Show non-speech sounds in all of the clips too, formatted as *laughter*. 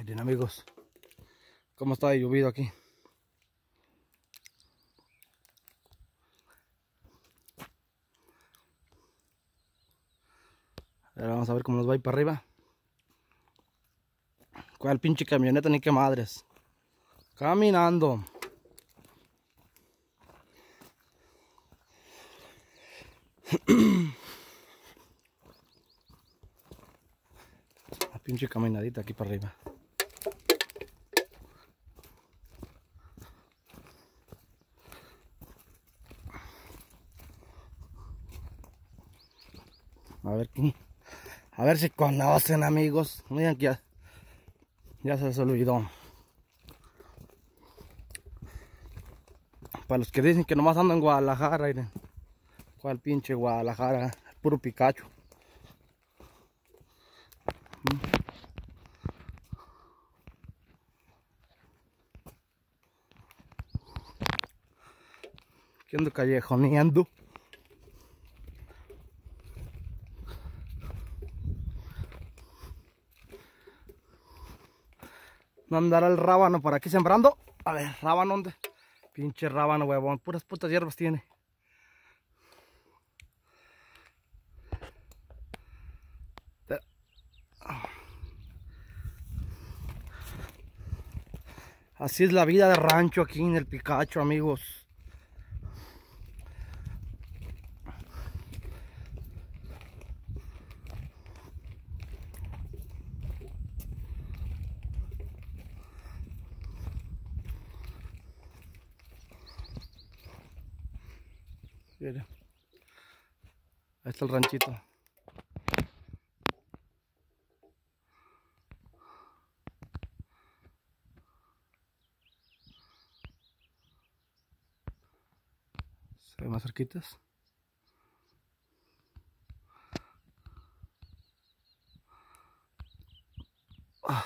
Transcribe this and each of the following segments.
Miren amigos, cómo está de llovido aquí. Ahora vamos a ver cómo nos va a ir para arriba. ¿Cuál pinche camioneta ni qué madres? Caminando. *clears throat* La pinche caminadita aquí para arriba. A ver qué. A ver si conocen amigos. Miren que ya, ya se les olvidó. Para los que dicen que nomás ando en Guadalajara, miren. ¿Cuál pinche Guadalajara? Puro Pikachu. Que ando callejoneando. No andará el rábano por aquí sembrando. A ver, rábano, ¿dónde? Pinche rábano, huevón. Puras putas hierbas tiene. Así es la vida de rancho aquí en el Picacho, amigos. Miren. Ahí está el ranchito. Se ve más cerquitas. Ah.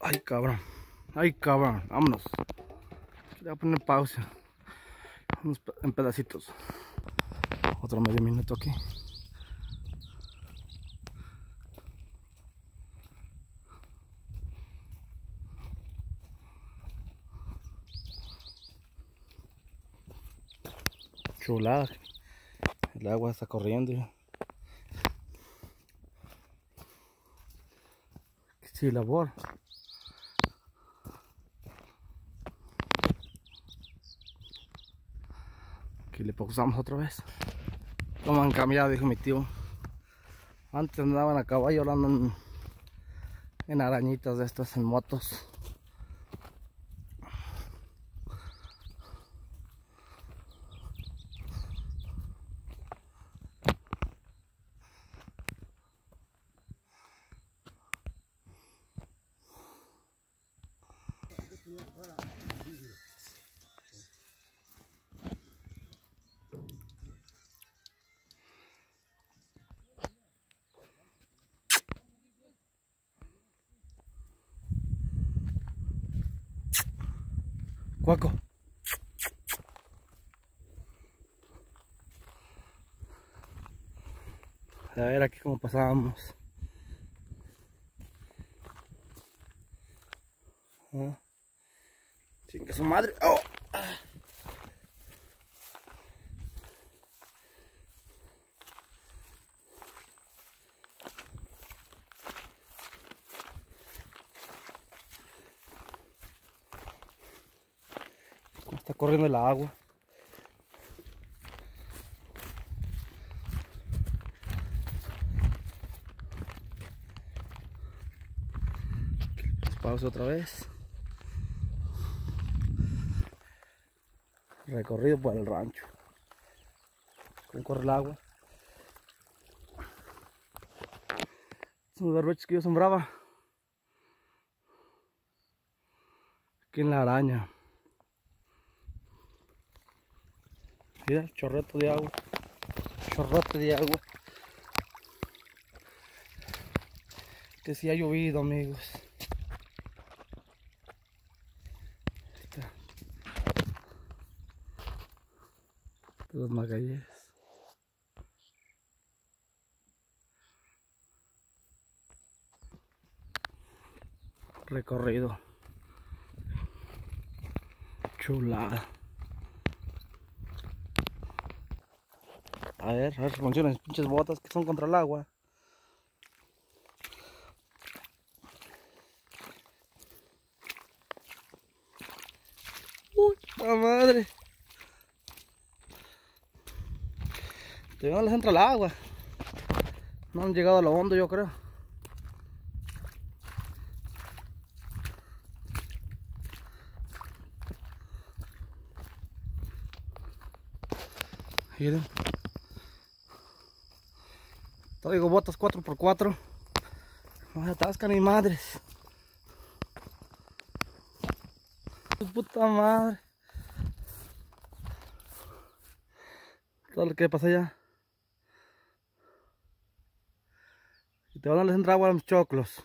Ay, cabrón. Ay, cabrón. Vámonos. Voy a poner pausa. Pe- en pedacitos. Otro medio minuto aquí. Chulada. El agua está corriendo. Sí, labor. Le pausamos otra vez. ¿Cómo han cambiado? Dijo mi tío. Antes andaban a caballo, ahora andan en arañitas de estas, en motos. Cuaco. A ver aquí cómo pasábamos. Ah. Chinga su madre. Oh. Ah. Está corriendo el agua. Pausa otra vez. Recorrido por el rancho. ¿Cómo corre el agua? Son los barbeches que yo sembraba. Aquí en la araña. Mira, el chorrote de agua. Chorrote de agua. Que si ha llovido, amigos. Los magalles. Recorrido. Chulada. A ver, a ver si funcionan las pinches botas que son contra el agua. Uy, la madre. Te no les entra el agua. No han llegado a lo hondo, yo creo. Miren. Traigo botas 4x4. No se atascan ni madres. Puta madre. Todo lo que pasa allá. Y te van a entrar agua a los choclos.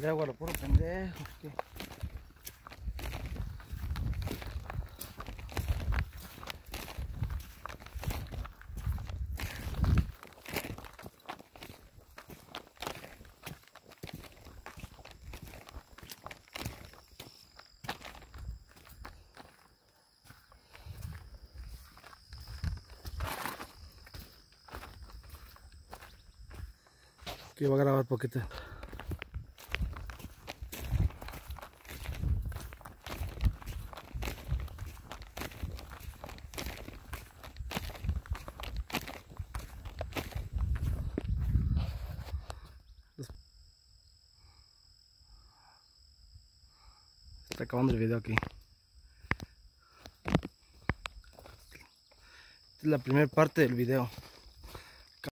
de agua lo puro pendejo. Que... Va a grabar poquito. Acabando el video aquí. Esta es la primera parte del video.